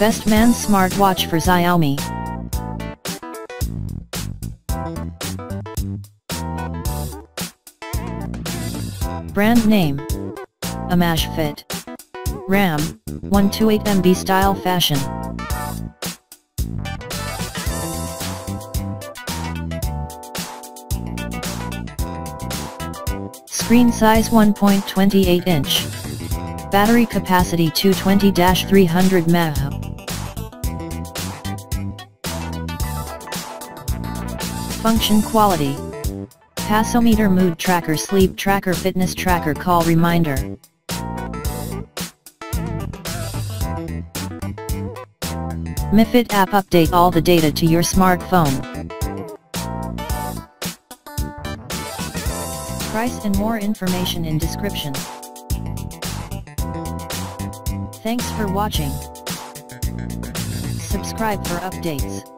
Best Man smartwatch for Xiaomi. Brand name. Amazfit. RAM, 128MB style fashion. Screen size 1.28 inch. Battery capacity 220-300 mAh. Function quality. Passometer mood tracker sleep tracker fitness tracker call reminder. MiFit app update all the data to your smartphone. Price and more information in description. Thanks for watching. Subscribe for updates.